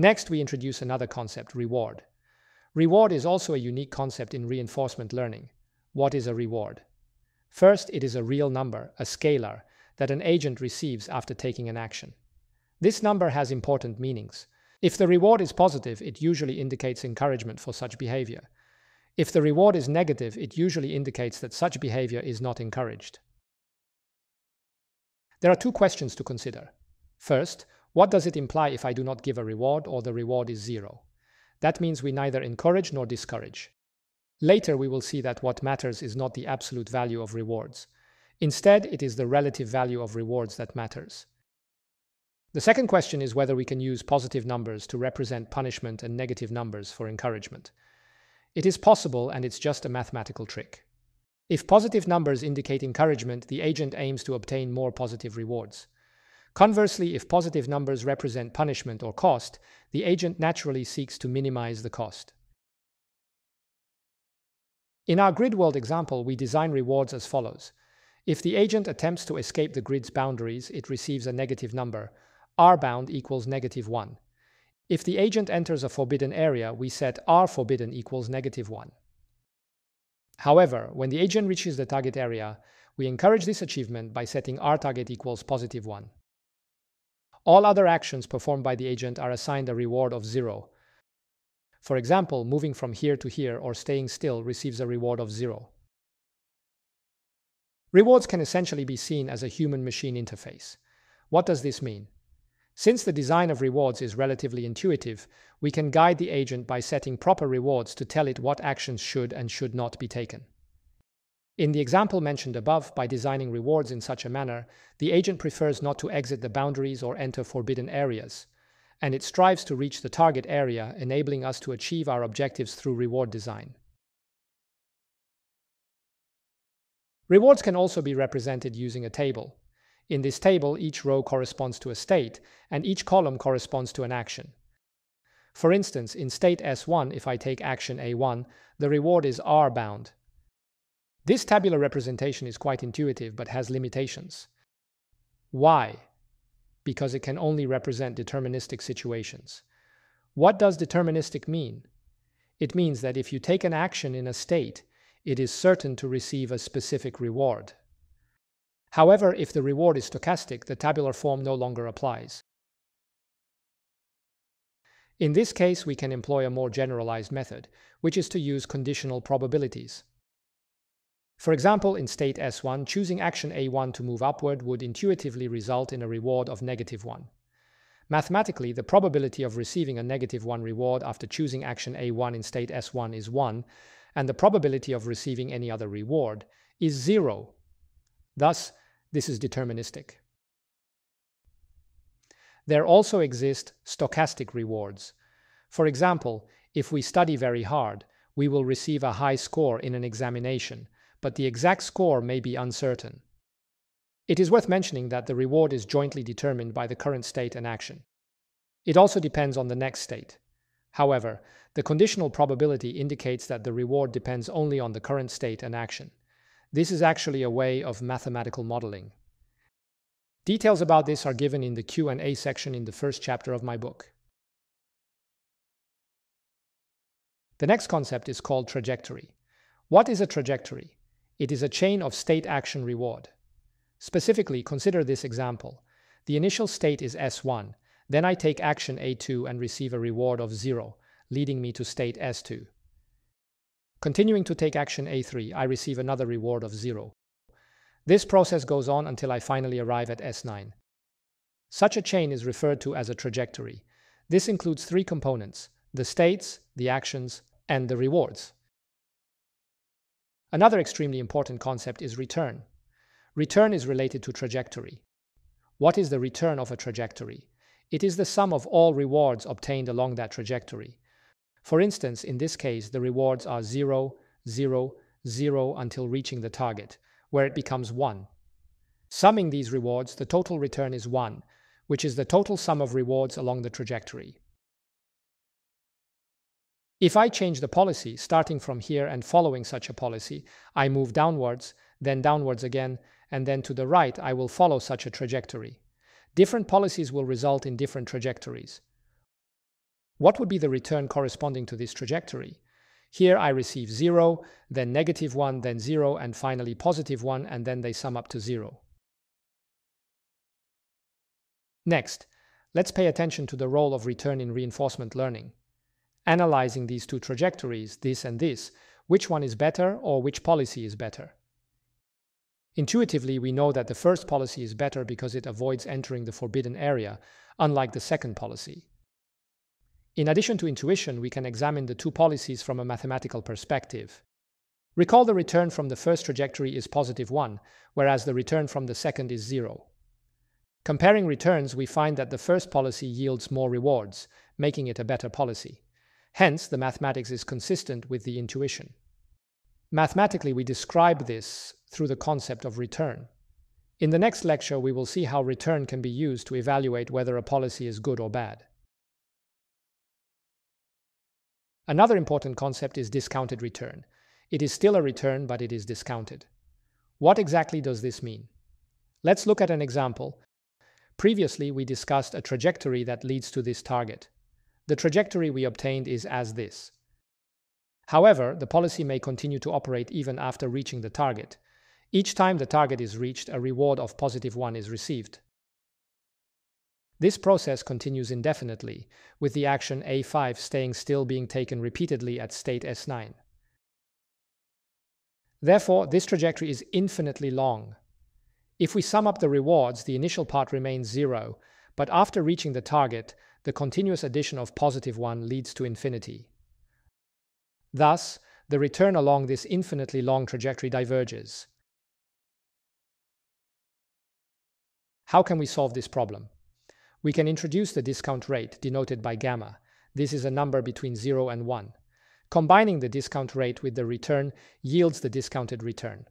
Next, we introduce another concept, reward. Reward is also a unique concept in reinforcement learning. What is a reward? First, it is a real number, a scalar, that an agent receives after taking an action. This number has important meanings. If the reward is positive, it usually indicates encouragement for such behavior. If the reward is negative, it usually indicates that such behavior is not encouraged. There are two questions to consider. First, what does it imply if I do not give a reward or the reward is zero? That means we neither encourage nor discourage. Later, we will see that what matters is not the absolute value of rewards. Instead, it is the relative value of rewards that matters. The second question is whether we can use positive numbers to represent punishment and negative numbers for encouragement. It is possible, and it's just a mathematical trick. If positive numbers indicate encouragement, the agent aims to obtain more positive rewards. Conversely, if positive numbers represent punishment or cost, the agent naturally seeks to minimize the cost. In our grid world example, we design rewards as follows. If the agent attempts to escape the grid's boundaries, it receives a negative number. R bound equals negative 1. If the agent enters a forbidden area, we set R forbidden equals negative 1. However, when the agent reaches the target area, we encourage this achievement by setting R target equals positive 1. All other actions performed by the agent are assigned a reward of 0. For example, moving from here to here or staying still receives a reward of 0. Rewards can essentially be seen as a human-machine interface. What does this mean? Since the design of rewards is relatively intuitive, we can guide the agent by setting proper rewards to tell it what actions should and should not be taken. In the example mentioned above, by designing rewards in such a manner, the agent prefers not to exit the boundaries or enter forbidden areas, and it strives to reach the target area, enabling us to achieve our objectives through reward design. Rewards can also be represented using a table. In this table, each row corresponds to a state, and each column corresponds to an action. For instance, in state S1, if I take action A1, the reward is R bound, this tabular representation is quite intuitive but has limitations. Why? Because it can only represent deterministic situations. What does deterministic mean? It means that if you take an action in a state, it is certain to receive a specific reward. However, if the reward is stochastic, the tabular form no longer applies. In this case, we can employ a more generalized method, which is to use conditional probabilities. For example, in state S1, choosing action A1 to move upward would intuitively result in a reward of negative 1. Mathematically, the probability of receiving a negative 1 reward after choosing action A1 in state S1 is 1, and the probability of receiving any other reward is 0. Thus, this is deterministic. There also exist stochastic rewards. For example, if we study very hard, we will receive a high score in an examination, but the exact score may be uncertain. It is worth mentioning that the reward is jointly determined by the current state and action. It also depends on the next state. However, the conditional probability indicates that the reward depends only on the current state and action. This is actually a way of mathematical modeling. Details about this are given in the Q&A section in the first chapter of my book. The next concept is called trajectory. What is a trajectory? It is a chain of state action reward. Specifically, consider this example. The initial state is S1, then I take action A2 and receive a reward of 0, leading me to state S2. Continuing to take action A3, I receive another reward of 0. This process goes on until I finally arrive at S9. Such a chain is referred to as a trajectory. This includes three components, the states, the actions, and the rewards. Another extremely important concept is return. Return is related to trajectory. What is the return of a trajectory? It is the sum of all rewards obtained along that trajectory. For instance, in this case, the rewards are 0, 0, 0 until reaching the target, where it becomes 1. Summing these rewards, the total return is 1, which is the total sum of rewards along the trajectory. If I change the policy, starting from here and following such a policy, I move downwards, then downwards again, and then to the right, I will follow such a trajectory. Different policies will result in different trajectories. What would be the return corresponding to this trajectory? Here I receive 0, then negative 1, then 0, and finally positive 1, and then they sum up to 0. Next, let's pay attention to the role of return in reinforcement learning. Analyzing these two trajectories, this and this, which one is better or which policy is better? Intuitively, we know that the first policy is better because it avoids entering the forbidden area, unlike the second policy. In addition to intuition, we can examine the two policies from a mathematical perspective. Recall the return from the first trajectory is positive 1, whereas the return from the second is 0. Comparing returns, we find that the first policy yields more rewards, making it a better policy. Hence, the mathematics is consistent with the intuition. Mathematically, we describe this through the concept of return. In the next lecture, we will see how return can be used to evaluate whether a policy is good or bad. Another important concept is discounted return. It is still a return, but it is discounted. What exactly does this mean? Let's look at an example. Previously, we discussed a trajectory that leads to this target. The trajectory we obtained is as this. However, the policy may continue to operate even after reaching the target. Each time the target is reached, a reward of positive 1 is received. This process continues indefinitely, with the action A5 staying still being taken repeatedly at state S9. Therefore, this trajectory is infinitely long. If we sum up the rewards, the initial part remains zero, but after reaching the target, the continuous addition of positive 1 leads to infinity. Thus, the return along this infinitely long trajectory diverges. How can we solve this problem? We can introduce the discount rate, denoted by gamma. This is a number between 0 and 1. Combining the discount rate with the return yields the discounted return.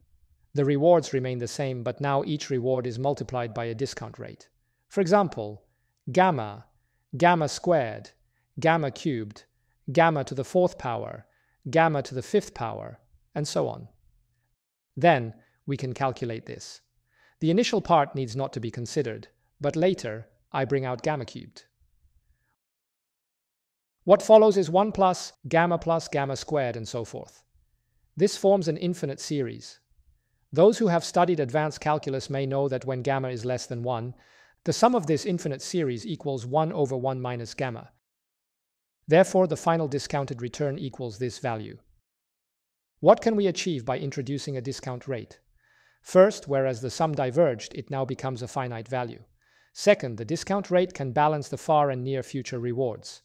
The rewards remain the same, but now each reward is multiplied by a discount rate. For example, gamma, gamma squared, gamma cubed, gamma to the fourth power, gamma to the fifth power, and so on. Then we can calculate this. The initial part needs not to be considered, but later I bring out gamma cubed. What follows is 1 plus gamma plus gamma squared and so forth. This forms an infinite series. Those who have studied advanced calculus may know that when gamma is less than 1, the sum of this infinite series equals 1 over 1 minus gamma, Therefore, the final discounted return equals this value. What can we achieve by introducing a discount rate? First, whereas the sum diverged, it now becomes a finite value. Second, the discount rate can balance the far and near future rewards.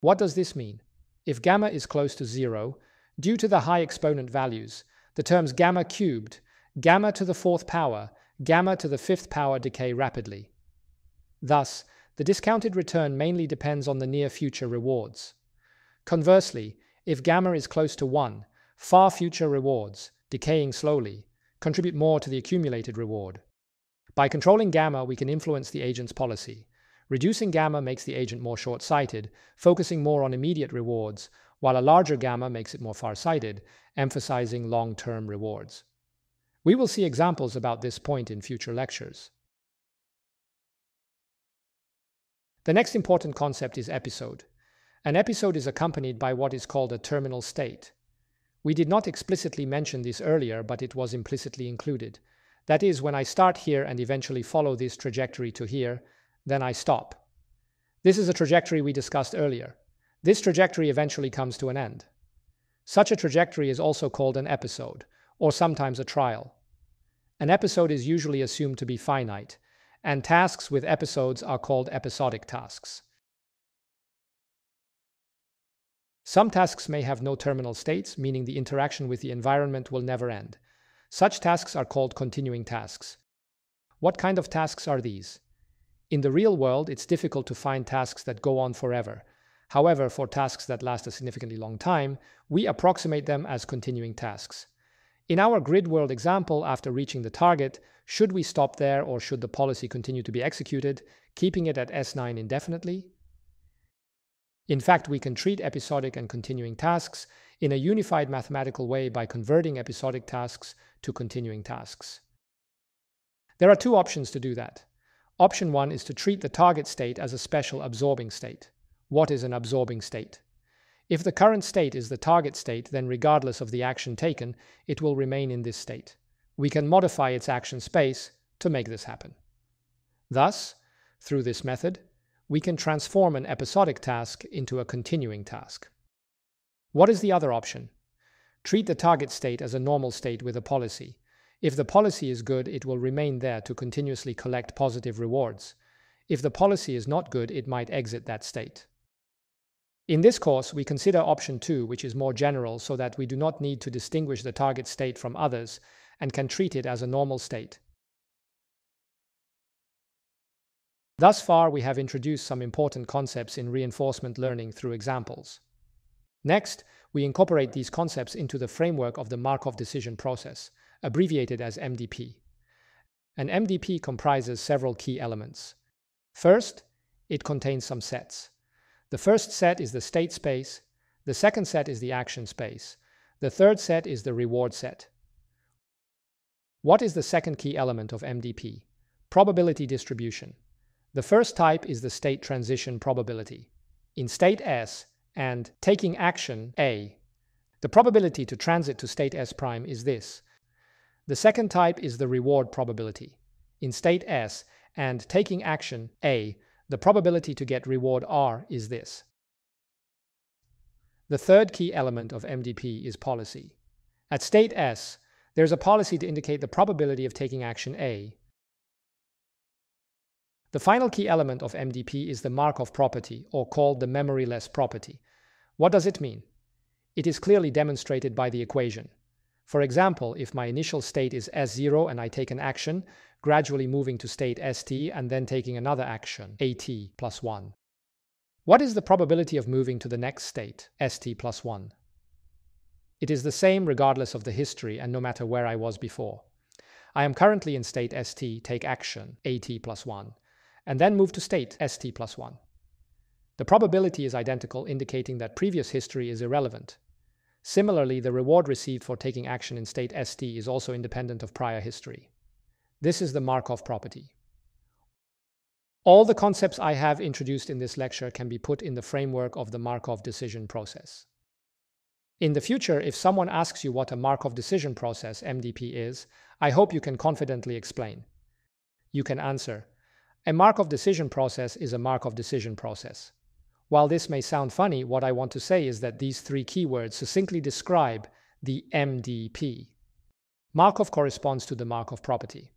What does this mean? If gamma is close to zero, due to the high exponent values, the terms gamma cubed, gamma to the fourth power, gamma to the fifth power decay rapidly. Thus, the discounted return mainly depends on the near future rewards. Conversely, if gamma is close to 1, far future rewards, decaying slowly, contribute more to the accumulated reward. By controlling gamma, we can influence the agent's policy. Reducing gamma makes the agent more short sighted, focusing more on immediate rewards, while a larger gamma makes it more far sighted, emphasizing long term rewards. We will see examples about this point in future lectures. The next important concept is episode. An episode is accompanied by what is called a terminal state. We did not explicitly mention this earlier, but it was implicitly included. That is, when I start here and eventually follow this trajectory to here, then I stop. This is a trajectory we discussed earlier. This trajectory eventually comes to an end. Such a trajectory is also called an episode, or sometimes a trial. An episode is usually assumed to be finite, and tasks with episodes are called episodic tasks. Some tasks may have no terminal states, meaning the interaction with the environment will never end. Such tasks are called continuing tasks. What kind of tasks are these? In the real world, it's difficult to find tasks that go on forever. However, for tasks that last a significantly long time, we approximate them as continuing tasks. In our grid world example, after reaching the target, should we stop there or should the policy continue to be executed, keeping it at S9 indefinitely? In fact, we can treat episodic and continuing tasks in a unified mathematical way by converting episodic tasks to continuing tasks. There are two options to do that. Option one is to treat the target state as a special absorbing state. what is an absorbing state. If the current state is the target state, then regardless of the action taken, it will remain in this state. We can modify its action space to make this happen. Thus, through this method, we can transform an episodic task into a continuing task. What is the other option? Treat the target state as a normal state with a policy. If the policy is good, it will remain there to continuously collect positive rewards. If the policy is not good, it might exit that state. In this course, we consider option 2, which is more general so that we do not need to distinguish the target state from others and can treat it as a normal state. Thus far, we have introduced some important concepts in reinforcement learning through examples. Next, we incorporate these concepts into the framework of the Markov decision process, abbreviated as MDP. An MDP comprises several key elements. First, it contains some sets. The first set is the state space, the second set is the action space, the third set is the reward set. What is the second key element of MDP? Probability distribution. The first type is the state transition probability. In state S and taking action A, the probability to transit to state S prime is this. The second type is the reward probability. In state S and taking action A, the probability to get reward R is this. The third key element of MDP is policy. At state S, there's a policy to indicate the probability of taking action A, the final key element of MDP is the Markov property, or called the memoryless property. What does it mean? It is clearly demonstrated by the equation. For example, if my initial state is S0 and I take an action, gradually moving to state ST and then taking another action, AT plus 1. What is the probability of moving to the next state, ST plus 1? It is the same regardless of the history and no matter where I was before. I am currently in state ST, take action, AT plus 1 and then move to state st plus 1. The probability is identical, indicating that previous history is irrelevant. Similarly, the reward received for taking action in state st is also independent of prior history. This is the Markov property. All the concepts I have introduced in this lecture can be put in the framework of the Markov decision process. In the future, if someone asks you what a Markov decision process, MDP, is, I hope you can confidently explain. You can answer, a Markov decision process is a Markov decision process. While this may sound funny, what I want to say is that these three keywords succinctly describe the MDP. Markov corresponds to the Markov property.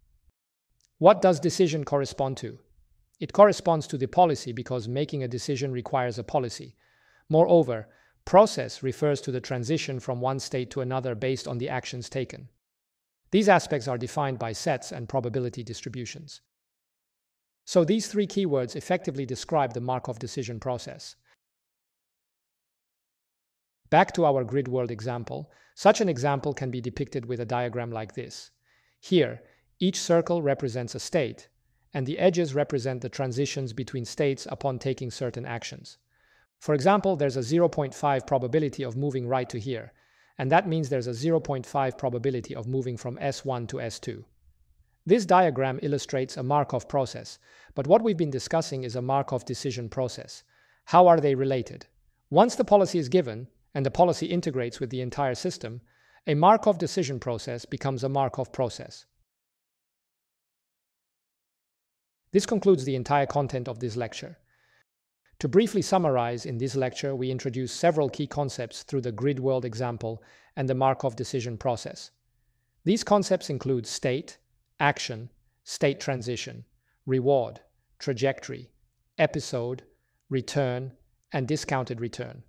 What does decision correspond to? It corresponds to the policy because making a decision requires a policy. Moreover, process refers to the transition from one state to another based on the actions taken. These aspects are defined by sets and probability distributions. So these three keywords effectively describe the Markov decision process. Back to our grid world example, such an example can be depicted with a diagram like this. Here, each circle represents a state, and the edges represent the transitions between states upon taking certain actions. For example, there's a 0.5 probability of moving right to here, and that means there's a 0.5 probability of moving from S1 to S2. This diagram illustrates a Markov process, but what we've been discussing is a Markov decision process. How are they related? Once the policy is given, and the policy integrates with the entire system, a Markov decision process becomes a Markov process. This concludes the entire content of this lecture. To briefly summarize, in this lecture we introduce several key concepts through the grid world example and the Markov decision process. These concepts include state, action, state transition, reward, trajectory, episode, return, and discounted return.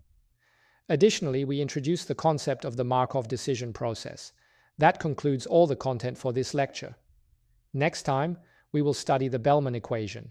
Additionally, we introduce the concept of the Markov decision process. That concludes all the content for this lecture. Next time, we will study the Bellman equation.